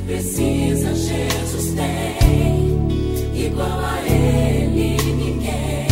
precisa, Jesus tem. Igual a Ele ninguém.